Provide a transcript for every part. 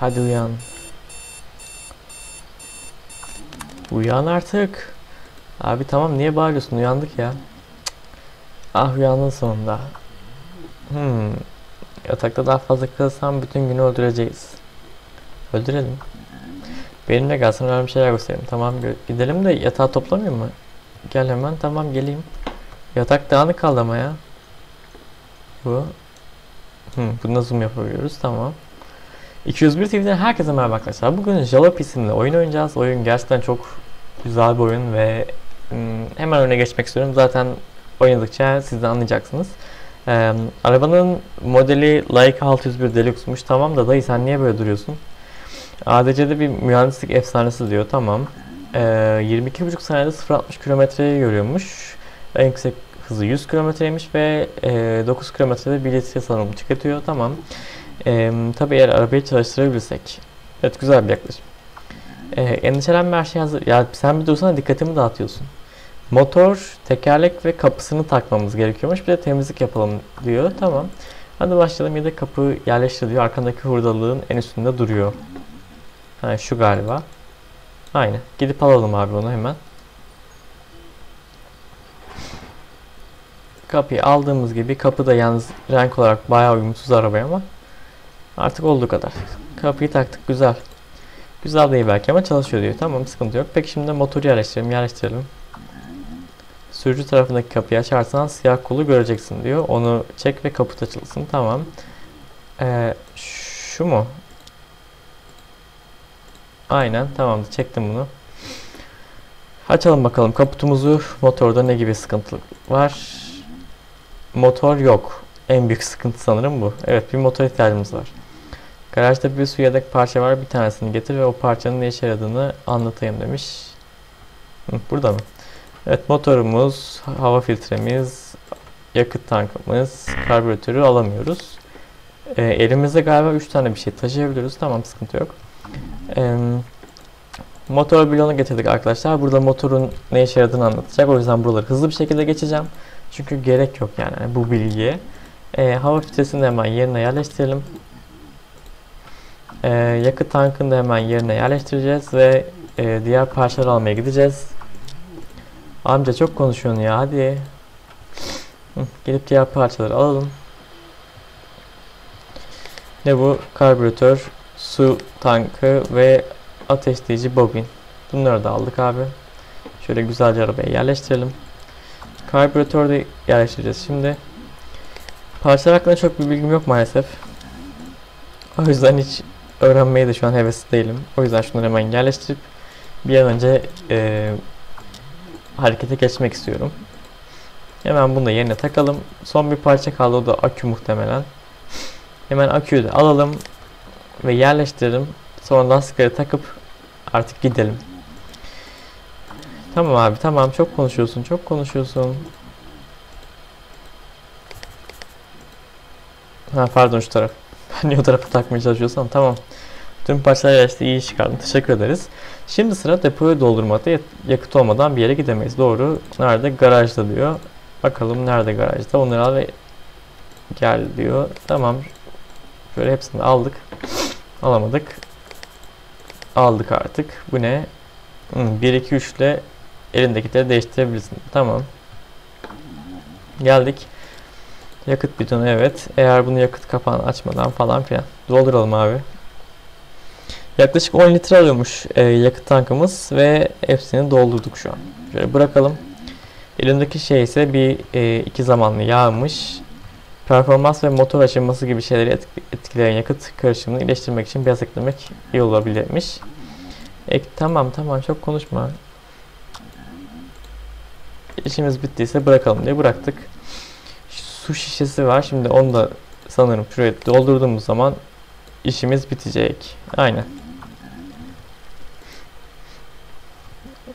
Hadi uyan. Uyan artık. Abi tamam niye bağırıyorsun? Uyandık ya. Ah uyandın sonunda. Hmm. Yatakta daha fazla kalırsam bütün günü öldüreceğiz. Öldürelim. Benimle gelsin önemli şeyler göstereyim. Tamam gidelim de yatağı toplamıyor mu? Gel hemen tamam geleyim. Yatak dağınık kaldı ya. Bu. Hı, bunu zoom yapabiliyoruz tamam. 201 TV'den herkese merhaba arkadaşlar. Bugün Jalop isimli oyun oynayacağız. Oyun gerçekten çok güzel bir oyun ve hmm, hemen öne geçmek istiyorum. Zaten oynadıkça siz de anlayacaksınız. Ee, arabanın modeli Leica 601 Deluxe'muş. Tamam da dayı sen niye böyle duruyorsun? ADC'de bir mühendislik efsanesi diyor. Tamam. Ee, 22,5 saniyede 0-60 kilometreyi görüyormuş. En yüksek hızı 100 kilometreymiş ve e, 9 kilometrede 1 litre sanırım tüketiyor. Tamam. Ee, tabii eğer arabayı çalıştırabilirsek. Evet güzel bir yaklaşım. Ee, endişelenme her şey hazır. Ya sen bir dursana dikkatimi dağıtıyorsun. Motor, tekerlek ve kapısını takmamız gerekiyormuş. Bir de temizlik yapalım diyor. Tamam. Hadi başlayalım. Ya da kapı yerleştir diyor. Arkandaki hurdalığın en üstünde duruyor. Ha, şu galiba. Aynı. Gidip alalım abi onu hemen. Kapıyı aldığımız gibi kapı da yalnız renk olarak bayağı uyumsuz arabaya ama artık olduğu kadar. Kapıyı taktık güzel. Güzel değil belki ama çalışıyor diyor. Tamam sıkıntı yok. Peki şimdi motoru yerleştirelim. Yerleştirelim. Sürücü tarafındaki kapıyı açarsan siyah kolu göreceksin diyor. Onu çek ve kaput açılsın. Tamam. Ee, şu mu? Aynen tamamdır çektim bunu. Açalım bakalım kaputumuzu. Motorda ne gibi sıkıntı var? Motor yok. En büyük sıkıntı sanırım bu. Evet bir motor ihtiyacımız var. Garajda bir su yedek parça var. Bir tanesini getir ve o parçanın ne işe yaradığını anlatayım demiş. Hı, burada mı? Evet motorumuz, hava filtremiz, yakıt tankımız, karbüratörü alamıyoruz. Ee, elimizde galiba 3 tane bir şey taşıyabiliyoruz. Tamam sıkıntı yok. Ee, motor bloğunu getirdik arkadaşlar. Burada motorun ne işe yaradığını anlatacak. O yüzden buraları hızlı bir şekilde geçeceğim. Çünkü gerek yok yani bu bilgiye. Ee, hava filtresini hemen yerine yerleştirelim. Ee, yakıt tankını da hemen yerine yerleştireceğiz ve e, diğer parçaları almaya gideceğiz. Amca çok konuşuyorsun ya hadi. Gelip diğer parçaları alalım. Ne bu? Karbüratör, su tankı ve ateşleyici bobin. Bunları da aldık abi. Şöyle güzelce arabaya yerleştirelim. Karbüratörü de yerleştireceğiz şimdi. Parçalar hakkında çok bir bilgim yok maalesef. O yüzden hiç öğrenmeye de şu an hevesli değilim. O yüzden şunları hemen yerleştirip bir an önce e, harekete geçmek istiyorum. Hemen bunu da yerine takalım. Son bir parça kaldı o da akü muhtemelen. Hemen aküyü de alalım ve yerleştirelim. Sonra lastikleri takıp artık gidelim. Tamam abi tamam çok konuşuyorsun çok konuşuyorsun. Ha pardon şu taraf. Ben niye o tarafa takmaya çalışıyorsam tamam. Tüm parçalar yerleşti iyi çıkardın. Teşekkür ederiz. Şimdi sıra depoyu doldurmakta Yak- yakıt olmadan bir yere gidemeyiz. Doğru. Nerede? Garajda diyor. Bakalım nerede garajda? Onları al ve gel diyor. Tamam. Şöyle hepsini aldık. Alamadık. Aldık artık. Bu ne? Hmm, 1 2 3 ile elindekileri değiştirebilirsin. Tamam. Geldik. Yakıt bidonu evet. Eğer bunu yakıt kapağını açmadan falan filan. Dolduralım abi. Yaklaşık 10 litre alıyormuş e, yakıt tankımız ve hepsini doldurduk şu an. Şöyle bırakalım. Elimdeki şey ise bir e, iki zamanlı yağmış. Performans ve motor açılması gibi şeyleri etk- etkileyen yakıt karışımını iyileştirmek için biraz eklemek iyi olabilirmiş. Ek, tamam tamam çok konuşma. İşimiz bittiyse bırakalım diye bıraktık. Su şişesi var. Şimdi onu da sanırım şuraya doldurduğumuz zaman işimiz bitecek. Aynen.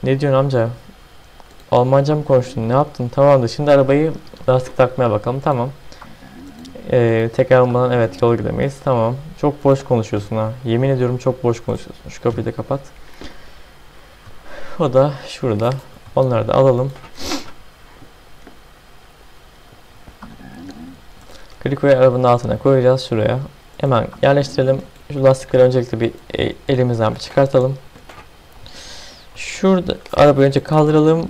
Ne diyorsun amca? Almanca mı konuştun? Ne yaptın? Tamamdır. Şimdi arabayı lastik takmaya bakalım. Tamam. Ee, tekrar olmadan evet yola gidemeyiz. Tamam. Çok boş konuşuyorsun ha. Yemin ediyorum çok boş konuşuyorsun. Şu kapıyı da kapat. O da şurada. Onları da alalım. Glikoyu arabanın altına koyacağız şuraya. Hemen yerleştirelim. Şu lastikleri öncelikle bir e, elimizden bir çıkartalım. Şurada arabayı önce kaldıralım.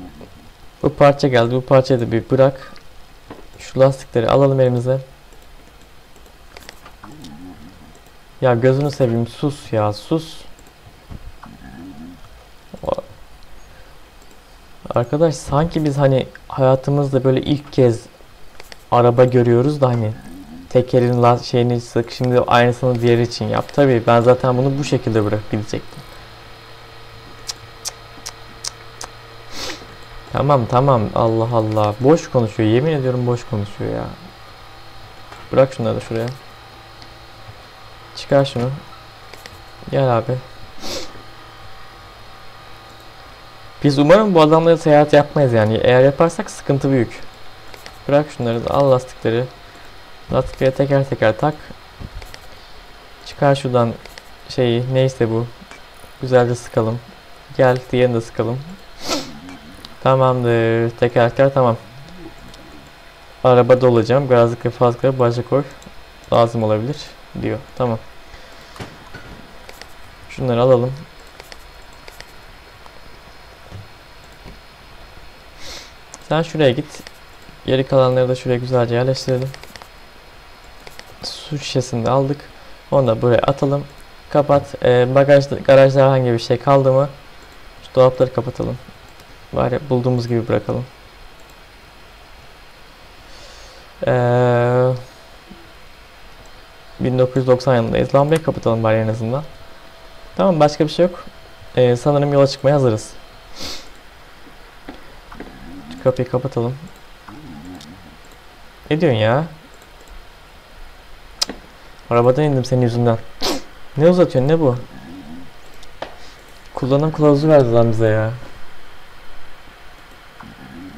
Bu parça geldi. Bu parçayı da bir bırak. Şu lastikleri alalım elimize. Ya gözünü seveyim sus ya sus. Arkadaş sanki biz hani hayatımızda böyle ilk kez araba görüyoruz da hani tekerin şeyini sık şimdi aynısını diğer için yap. Tabii ben zaten bunu bu şekilde bırakıp gidecektim. Tamam tamam Allah Allah boş konuşuyor yemin ediyorum boş konuşuyor ya. Bırak şunları da şuraya. Çıkar şunu. Gel abi. Biz umarım bu adamla seyahat yapmayız yani. Eğer yaparsak sıkıntı büyük. Bırak şunları da al lastikleri. Lastikleri teker teker tak. Çıkar şuradan şeyi neyse bu. Güzelce sıkalım. Gel diğerini de sıkalım. Tamamdır. Tekerlekler tamam. Arabada olacağım. Gazlıklı fazla başa koy. Lazım olabilir diyor. Tamam. Şunları alalım. Sen şuraya git. Geri kalanları da şuraya güzelce yerleştirelim. Su şişesini de aldık. Onu da buraya atalım. Kapat. Ee, bagajda, garajda herhangi bir şey kaldı mı? Şu dolapları kapatalım. Bari bulduğumuz gibi bırakalım. Ee, 1990 yılındayız. Lambayı kapatalım bari en azından. Tamam başka bir şey yok. Ee, sanırım yola çıkmaya hazırız. Kapıyı kapatalım. Ne diyorsun ya? Arabadan indim senin yüzünden. Ne uzatıyorsun ne bu? Kullanım kılavuzu verdi lan bize ya.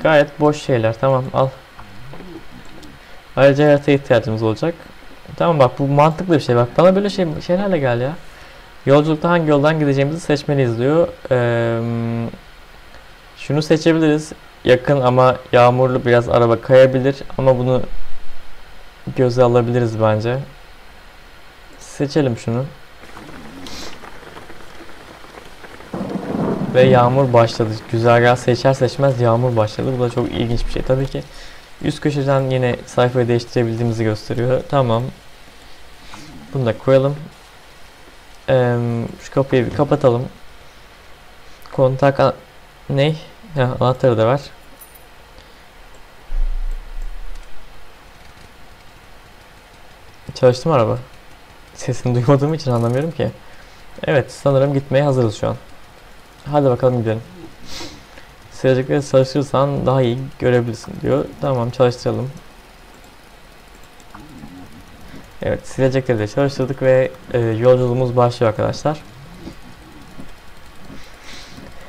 Gayet boş şeyler tamam al. Ayrıca haritaya ihtiyacımız olacak. Tamam bak bu mantıklı bir şey bak bana böyle şey şeylerle gel ya. Yolculukta hangi yoldan gideceğimizi seçmeliyiz diyor. Ee, şunu seçebiliriz. Yakın ama yağmurlu biraz araba kayabilir ama bunu göze alabiliriz bence. Seçelim şunu. Ve yağmur başladı. Güzergah seçer seçmez yağmur başladı. Bu da çok ilginç bir şey. Tabii ki üst köşeden yine sayfayı değiştirebildiğimizi gösteriyor. Tamam. Bunu da koyalım. Ee, şu kapıyı bir kapatalım. Kontak ne? Ya anahtarı da var. Çalıştı mı araba? Sesini duymadığım için anlamıyorum ki. Evet sanırım gitmeye hazırız şu an. Hadi bakalım gidelim. Seyircilikleri çalıştırırsan daha iyi görebilirsin diyor. Tamam çalıştıralım. Evet silecekleri de çalıştırdık ve e, yolculuğumuz başlıyor arkadaşlar.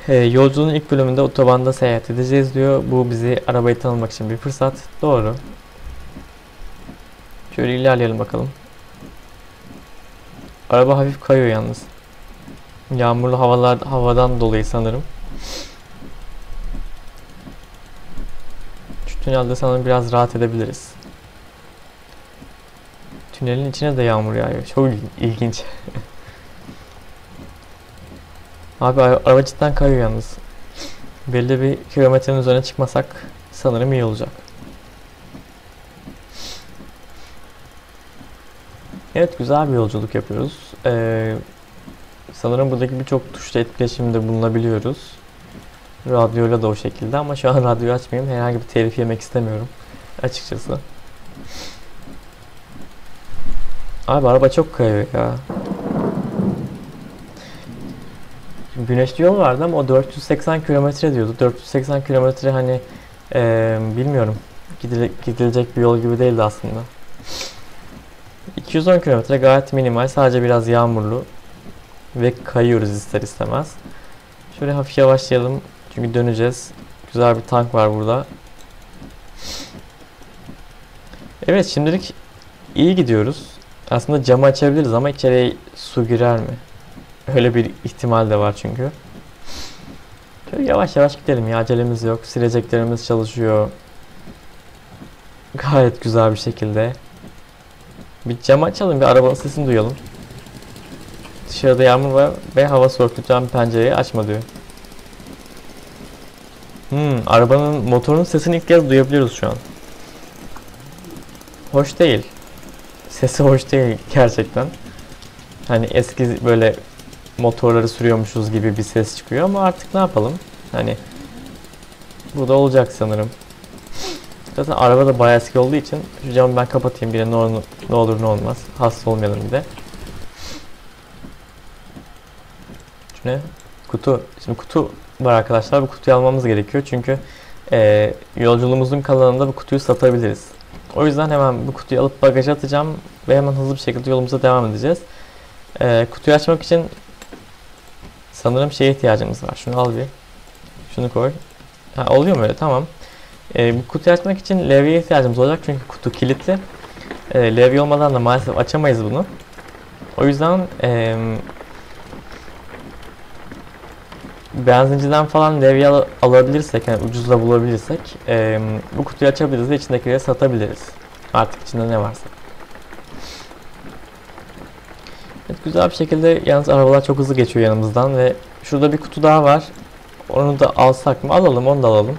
E, yolculuğun ilk bölümünde otobanda seyahat edeceğiz diyor. Bu bizi arabayı tanımak için bir fırsat. Doğru. Şöyle ilerleyelim bakalım. Araba hafif kayıyor yalnız. Yağmurlu havalar havadan dolayı sanırım. Şu tünelde sanırım biraz rahat edebiliriz. Tünelin içine de yağmur yağıyor. Çok ilginç. Abi araba cidden kayıyor yalnız. Belli bir kilometrenin üzerine çıkmasak sanırım iyi olacak. Evet güzel bir yolculuk yapıyoruz. Ee, sanırım buradaki birçok tuşla etkileşimde bulunabiliyoruz. Radyoyla da o şekilde ama şu an radyoyu açmayayım. Herhangi bir telif yemek istemiyorum açıkçası. Abi araba çok kayıyor ya. Güneşli yol vardı ama o 480 kilometre diyordu. 480 kilometre hani ee, bilmiyorum Gidile, gidilecek bir yol gibi değildi aslında. 210 kilometre gayet minimal. Sadece biraz yağmurlu. Ve kayıyoruz ister istemez. Şöyle hafif yavaşlayalım. Çünkü döneceğiz. Güzel bir tank var burada. Evet şimdilik iyi gidiyoruz. Aslında camı açabiliriz ama içeriye su girer mi? Öyle bir ihtimal de var çünkü. Şöyle yavaş yavaş gidelim ya acelemiz yok. Sileceklerimiz çalışıyor. Gayet güzel bir şekilde. Bir cam açalım bir arabanın sesini duyalım. Dışarıda yağmur var ve hava soğuk lütfen pencereyi açma diyor. Hmm, arabanın motorunun sesini ilk kez duyabiliyoruz şu an. Hoş değil. Sesi hoş değil gerçekten. Hani eski böyle motorları sürüyormuşuz gibi bir ses çıkıyor ama artık ne yapalım? Hani bu da olacak sanırım. Zaten araba da bayağı eski olduğu için şu camı ben kapatayım bir ne olur ne, olur ne olmaz. Hasta olmayalım bir de. Ne? Kutu. Şimdi kutu var arkadaşlar. Bu kutuyu almamız gerekiyor çünkü e, yolculuğumuzun kalanında bu kutuyu satabiliriz. O yüzden hemen bu kutuyu alıp bagaja atacağım ve hemen hızlı bir şekilde yolumuza devam edeceğiz. E, kutuyu açmak için sanırım şeye ihtiyacımız var. Şunu al bir. Şunu koy. Ha, oluyor mu öyle? Tamam. E, bu kutuyu açmak için levyeye ihtiyacımız olacak çünkü kutu kilitli. E, levye olmadan da maalesef açamayız bunu. O yüzden e, benzinciden falan levye al alabilirsek, yani ucuzla bulabilirsek e, bu kutuyu açabiliriz ve içindekileri satabiliriz. Artık içinde ne varsa. Evet, güzel bir şekilde yalnız arabalar çok hızlı geçiyor yanımızdan ve şurada bir kutu daha var. Onu da alsak mı? Alalım, onu da alalım.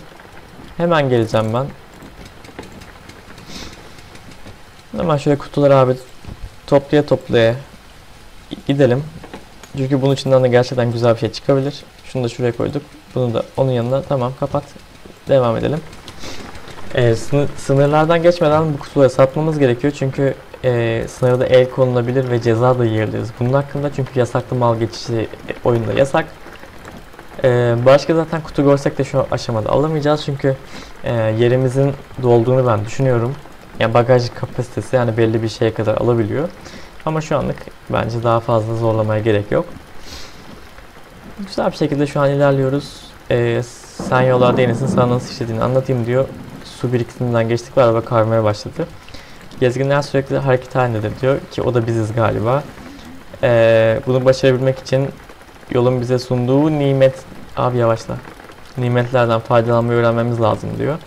Hemen geleceğim ben. Hemen şöyle kutuları abi toplaya toplaya gidelim. Çünkü bunun içinden de gerçekten güzel bir şey çıkabilir. Şunu da şuraya koyduk. Bunu da onun yanına tamam kapat. Devam edelim. Sınır, sınırlardan geçmeden bu kutuları satmamız gerekiyor. Çünkü e, sınırda el konulabilir ve ceza da yiyebiliriz. Bunun hakkında çünkü yasaklı mal geçişi oyunda yasak. Ee, başka zaten kutu görsek de şu aşamada alamayacağız çünkü e, yerimizin dolduğunu ben düşünüyorum. Yani bagaj kapasitesi yani belli bir şeye kadar alabiliyor. Ama şu anlık bence daha fazla zorlamaya gerek yok. Güzel bir şekilde şu an ilerliyoruz. Ee, sen yollarda yenisin sana nasıl işlediğini anlatayım diyor. Su birikiminden geçtik ve araba karmaya başladı. Gezginler sürekli hareket halindedir diyor ki o da biziz galiba. Ee, bunu başarabilmek için yolun bize sunduğu nimet abi yavaşla nimetlerden faydalanmayı öğrenmemiz lazım diyor.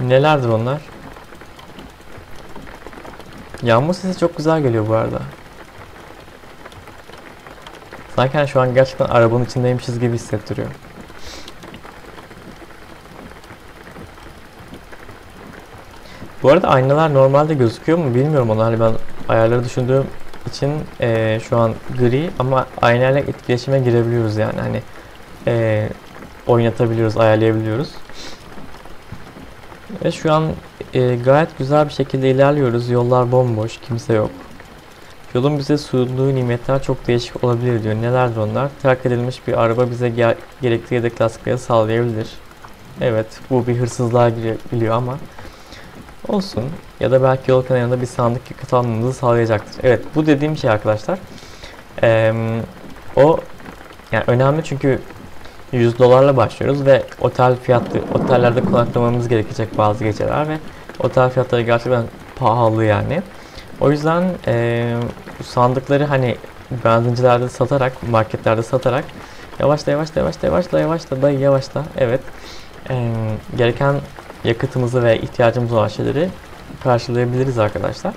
Nelerdir onlar? Yağmur sesi çok güzel geliyor bu arada. Sanki şu an gerçekten arabanın içindeymişiz gibi hissettiriyor. Bu arada aynalar normalde gözüküyor mu bilmiyorum onu hani ben ayarları düşündüğüm için e, şu an gri ama aynayla etkileşime girebiliyoruz yani hani e, oynatabiliyoruz, ayarlayabiliyoruz. Ve şu an e, gayet güzel bir şekilde ilerliyoruz. Yollar bomboş, kimse yok. Yolun bize sunduğu nimetler çok değişik olabilir diyor. Nelerdir onlar? Terk edilmiş bir araba bize ge gerekli yedek lastikleri sağlayabilir. Evet, bu bir hırsızlığa girebiliyor ama olsun. Ya da belki yol kenarında bir sandık yakıt almamızı sağlayacaktır. Evet, bu dediğim şey arkadaşlar. Ee, o yani önemli çünkü 100 dolarla başlıyoruz ve otel fiyatlı otellerde konaklamamız gerekecek bazı geceler ve otel fiyatları gerçekten pahalı yani. O yüzden e, sandıkları hani benzincilerde satarak, marketlerde satarak yavaşla yavaşla yavaşla yavaşla yavaşla dayı yavaşla evet e, gereken yakıtımızı ve ihtiyacımız olan şeyleri karşılayabiliriz arkadaşlar.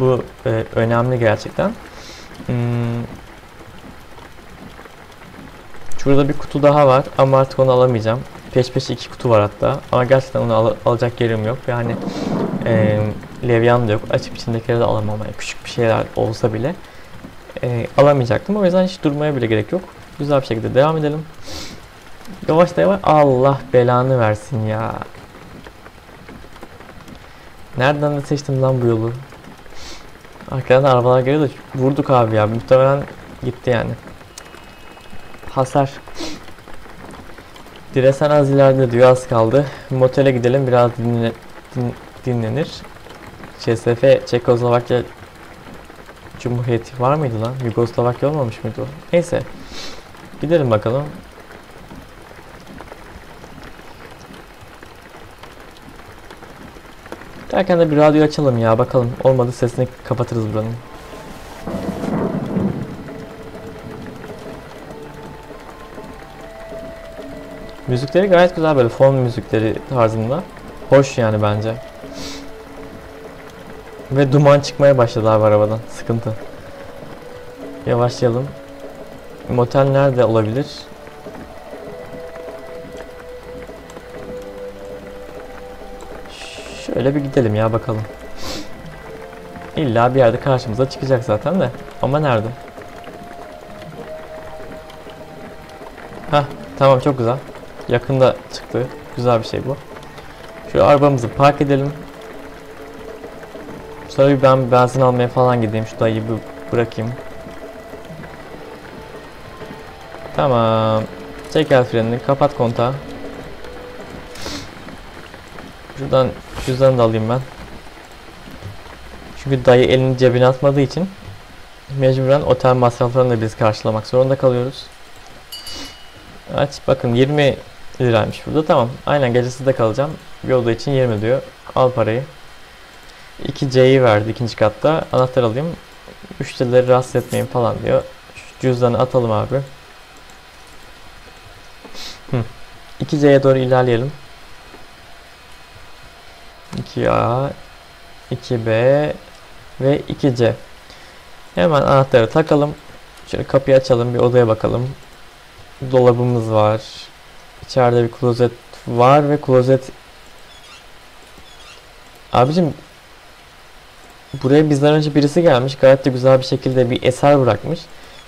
Bu e, önemli gerçekten. Hmm, Şurada bir kutu daha var ama artık onu alamayacağım. Peş peşe iki kutu var hatta. Ama gerçekten onu al alacak yerim yok. Yani e, levyan da yok. Açıp içindekileri de alamam. Yani küçük bir şeyler olsa bile e, alamayacaktım. O yüzden hiç durmaya bile gerek yok. Güzel bir şekilde devam edelim. Yavaş da yavaş. Allah belanı versin ya. Nereden de seçtim lan bu yolu? Arkadan arabalar geliyor da vurduk abi ya. Muhtemelen gitti yani hasar. Diresen az ileride diyor az kaldı. Motele gidelim biraz dinle, din, dinlenir. CSF Çekoslovakya Cumhuriyeti var mıydı lan? Yugoslavakya olmamış mıydı o? Neyse. Gidelim bakalım. Derken de bir radyo açalım ya bakalım. Olmadı sesini kapatırız buranın. Müzikleri gayet güzel böyle fon müzikleri tarzında. Hoş yani bence. Ve duman çıkmaya başladı abi arabadan. Sıkıntı. Yavaşlayalım. Motel nerede olabilir? Şöyle bir gidelim ya bakalım. İlla bir yerde karşımıza çıkacak zaten de. Ama nerede? Hah tamam çok güzel. Yakında çıktı. Güzel bir şey bu. Şu arabamızı park edelim. Bir ben benzin almaya falan gideyim. Şu dayıyı bir bırakayım. Tamam. Çek el frenini. Kapat kontağı. Şuradan cüzdanı da alayım ben. Çünkü dayı elini cebine atmadığı için mecburen otel masraflarını da biz karşılamak zorunda kalıyoruz. Aç bakın 20 liraymış burada tamam. Aynen gecesi de kalacağım. Bir oda için 20 diyor. Al parayı. 2C'yi verdi ikinci katta. Anahtar alayım. Müşterileri rahatsız etmeyin falan diyor. Şu cüzdanı atalım abi. Hı. 2C'ye doğru ilerleyelim. 2A 2B ve 2C. Hemen anahtarı takalım. Şöyle kapıyı açalım bir odaya bakalım. Dolabımız var. İçeride bir klozet var ve klozet Abicim buraya bizden önce birisi gelmiş. Gayet de güzel bir şekilde bir eser bırakmış.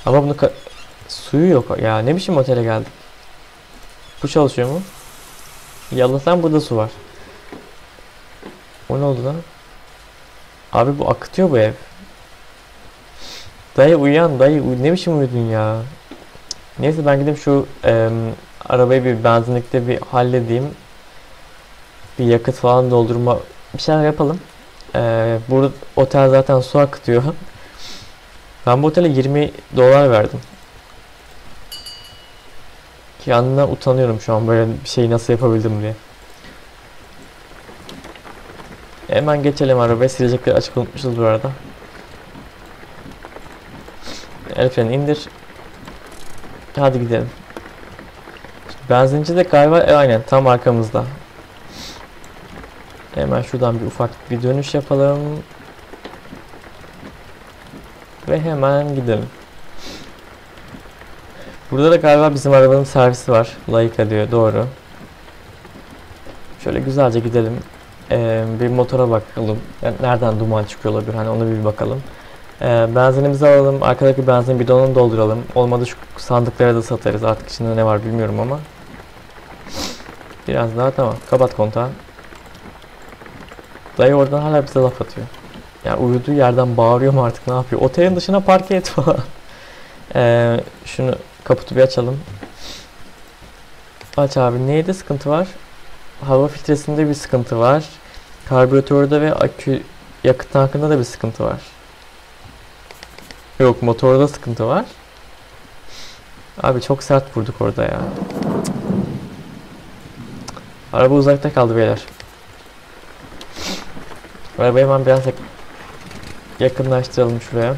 Ama bunu suyu yok. Ya ne biçim otele geldik? Bu çalışıyor mu? Yallasan burada su var. O ne oldu lan? Abi bu akıtıyor bu ev. Dayı uyan dayı uy- ne biçim uyudun ya? Neyse ben gidip şu em, arabayı bir benzinlikte bir halledeyim. Bir yakıt falan doldurma bir şeyler yapalım. Ee, burada otel zaten su akıtıyor. Ben bu otele 20 dolar verdim. Kendimden utanıyorum şu an böyle bir şeyi nasıl yapabildim diye. Hemen geçelim arabaya. Silecekleri açık unutmuşuz bu arada. El freni indir. Hadi gidelim. Benzinci de galiba e, aynen tam arkamızda. Hemen şuradan bir ufak bir dönüş yapalım. Ve hemen gidelim. Burada da galiba bizim arabanın servisi var. Layık diyor. Doğru. Şöyle güzelce gidelim. Ee, bir motora bakalım. Yani nereden duman çıkıyor olabilir? Hani onu bir bakalım. Ee, benzinimizi alalım. Arkadaki benzin bidonunu dolduralım. Olmadı şu sandıklara da satarız. Artık içinde ne var bilmiyorum ama. Biraz daha tamam. Kapat kontağı. Dayı oradan hala bize laf atıyor. Ya uyuduğu yerden bağırıyor mu artık ne yapıyor? Otelin dışına park et falan. Ee, şunu kaputu bir açalım. Aç abi. Neyde sıkıntı var? Hava filtresinde bir sıkıntı var. Karbüratörde ve akü yakıt tankında da bir sıkıntı var. Yok motorda sıkıntı var. Abi çok sert vurduk orada ya. Araba uzakta kaldı beyler. Arabayı hemen biraz yak- yakınlaştıralım şuraya.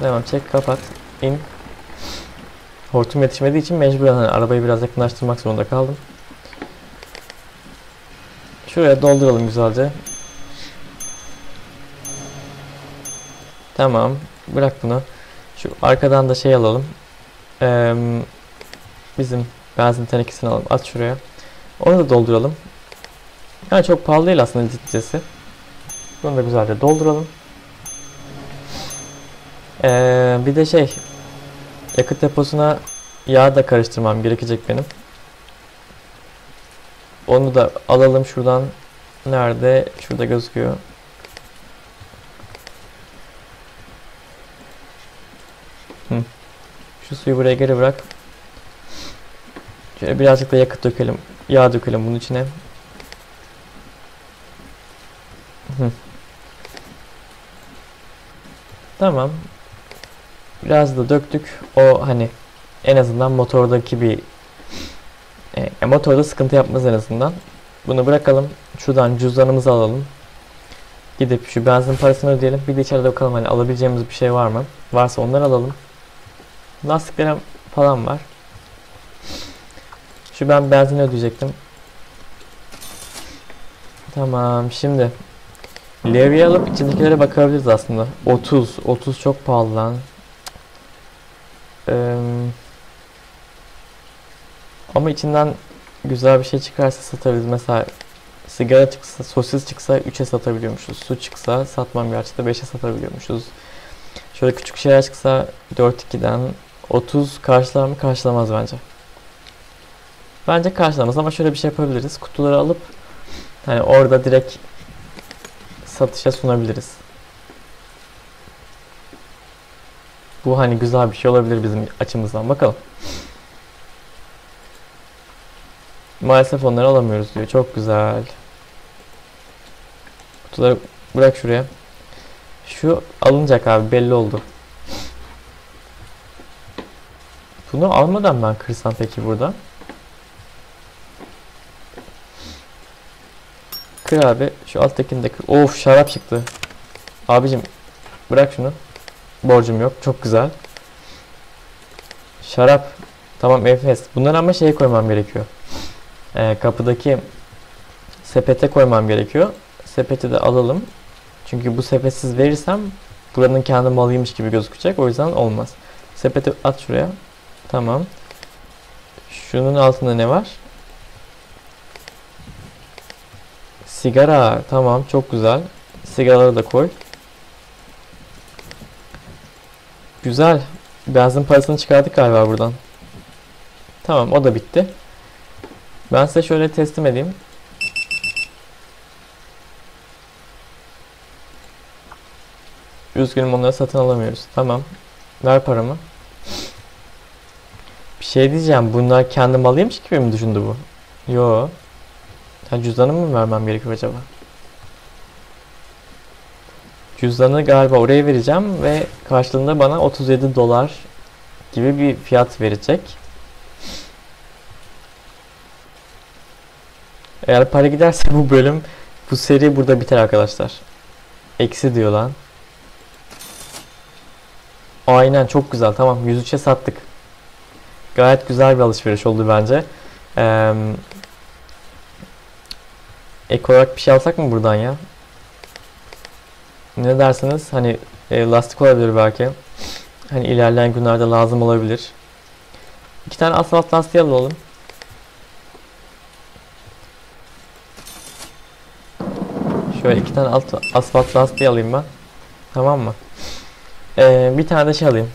Tamam çek kapat. in. Hortum yetişmediği için mecburen hani arabayı biraz yakınlaştırmak zorunda kaldım. Şuraya dolduralım güzelce. Tamam. Bırak bunu. Şu arkadan da şey alalım. Ee, bizim benzin tenekesini alalım. At şuraya. Onu da dolduralım. Yani çok pahalı değil aslında litresi. Bunu da güzelce dolduralım. Ee, bir de şey yakıt deposuna yağ da karıştırmam gerekecek benim. Onu da alalım şuradan. Nerede? Şurada gözüküyor. Hı. Şu suyu buraya geri bırak. Şöyle birazcık da yakıt dökelim. Yağ dökelim bunun içine. Tamam. Biraz da döktük. O hani en azından motordaki bir e, motorda sıkıntı yapmaz en azından. Bunu bırakalım. Şuradan cüzdanımızı alalım. Gidip şu benzin parasını ödeyelim. Bir de içeride bakalım hani alabileceğimiz bir şey var mı? Varsa onları alalım. Lastiklerim falan var. Şu ben benzin ödeyecektim. Tamam şimdi Levye alıp içindekilere bakabiliriz aslında. 30. 30 çok pahalı lan. Eee, ama içinden güzel bir şey çıkarsa satabiliriz. Mesela sigara çıksa, sosis çıksa 3'e satabiliyormuşuz. Su çıksa satmam gerçi de 5'e satabiliyormuşuz. Şöyle küçük şeyler çıksa 4-2'den 30 karşılar mı? Karşılamaz bence. Bence karşılamaz ama şöyle bir şey yapabiliriz. Kutuları alıp hani orada direkt satışa sunabiliriz. Bu hani güzel bir şey olabilir bizim açımızdan. Bakalım. Maalesef onları alamıyoruz diyor. Çok güzel. Kutuları bırak şuraya. Şu alınacak abi belli oldu. Bunu almadan ben kırsam peki burada. Kır abi. Şu alttakini de kır. Of şarap çıktı. Abicim bırak şunu. Borcum yok. Çok güzel. Şarap. Tamam Efes. Bunları ama şeye koymam gerekiyor. Ee, kapıdaki sepete koymam gerekiyor. Sepeti de alalım. Çünkü bu sepetsiz verirsem buranın kendi malıymış gibi gözükecek. O yüzden olmaz. Sepeti at şuraya. Tamam. Şunun altında ne var? Sigara. Tamam çok güzel. Sigaraları da koy. Güzel. Benzin parasını çıkardık galiba buradan. Tamam o da bitti. Ben size şöyle teslim edeyim. Üzgünüm onları satın alamıyoruz. Tamam. Ver paramı. Bir şey diyeceğim. Bunlar kendi malıymış gibi mi düşündü bu? Yo. Ha cüzdanımı mı vermem gerekiyor acaba? Cüzdanı galiba oraya vereceğim ve karşılığında bana 37 dolar gibi bir fiyat verecek. Eğer para giderse bu bölüm, bu seri burada biter arkadaşlar. Eksi diyor lan. Aynen çok güzel. Tamam 103'e sattık. Gayet güzel bir alışveriş oldu bence. Ee, ek olarak bir şey alsak mı buradan ya? Ne dersiniz? Hani e, lastik olabilir belki. Hani ilerleyen günlerde lazım olabilir. İki tane asfalt lastiği alalım. Şöyle iki tane alt, asfalt lastiği alayım ben. Tamam mı? Ee, bir tane de şey alayım.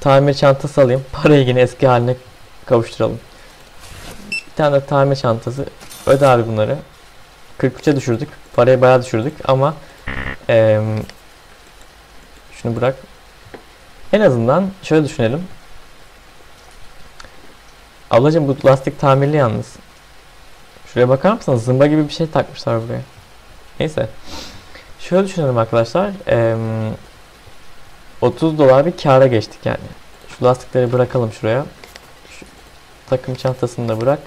Tamir çantası alayım. Parayı yine eski haline kavuşturalım. Bir tane de tamir çantası. Öde abi bunları. 43'e düşürdük. Parayı bayağı düşürdük ama ee, şunu bırak. En azından şöyle düşünelim. Ablacım bu lastik tamirli yalnız. Şuraya bakar mısınız? Zımba gibi bir şey takmışlar buraya. Neyse. Şöyle düşünelim arkadaşlar. Ee, 30 dolar bir kâra geçtik yani. Şu lastikleri bırakalım şuraya. Şu takım çantasını da bırak.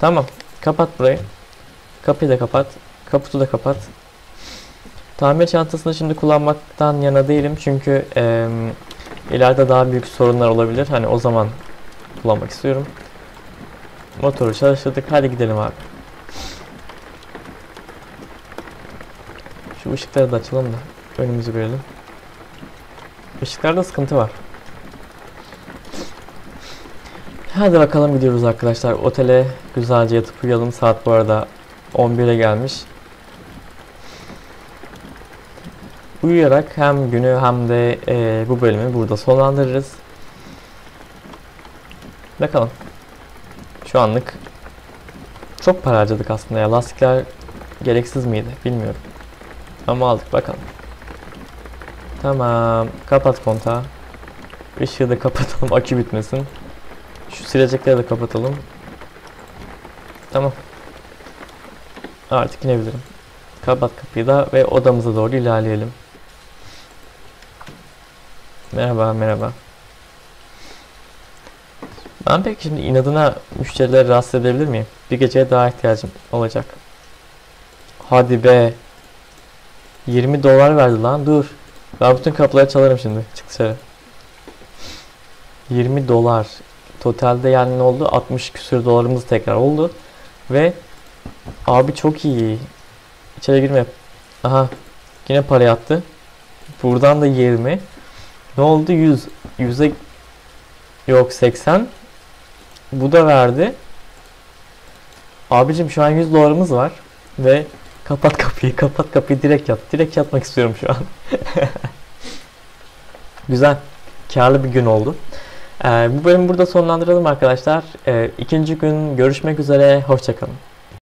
Tamam. Kapat burayı. Kapıyı da kapat. Kaputu da kapat. Tamir çantasını şimdi kullanmaktan yana değilim çünkü e, ileride daha büyük sorunlar olabilir. Hani o zaman kullanmak istiyorum. Motoru çalıştırdık. Hadi gidelim abi. Şu ışıkları da açalım da önümüzü görelim. Işıklarda sıkıntı var. Hadi bakalım gidiyoruz arkadaşlar. Otele güzelce yatıp uyuyalım. Saat bu arada 11'e gelmiş. Uyuyarak hem günü hem de e, bu bölümü burada sonlandırırız. Bakalım. Şu anlık çok para harcadık aslında ya. Lastikler gereksiz miydi bilmiyorum. Ama aldık bakalım. Tamam. Kapat kontağı. Işığı da kapatalım akü bitmesin. Şu silecekleri de kapatalım. Tamam. Artık inebilirim. Kapat kapıyı da ve odamıza doğru ilerleyelim. Merhaba, merhaba. Ben peki şimdi inadına müşterileri rahatsız edebilir miyim? Bir geceye daha ihtiyacım olacak. Hadi be. 20 dolar verdi lan dur. Ben bütün kapıları çalarım şimdi. Çık dışarı. 20 dolar. Totalde yani ne oldu? 60 küsür dolarımız tekrar oldu. Ve Abi çok iyi. İçeri girme. Aha. Yine para yattı. Buradan da 20. Ne oldu? 100. 100'e yok 80. Bu da verdi. Abicim şu an 100 dolarımız var. Ve kapat kapıyı, kapat kapıyı direkt yat. Direkt yatmak istiyorum şu an. Güzel. Karlı bir gün oldu. Ee, bu bölümü burada sonlandıralım arkadaşlar. Ee, ikinci gün görüşmek üzere. Hoşçakalın.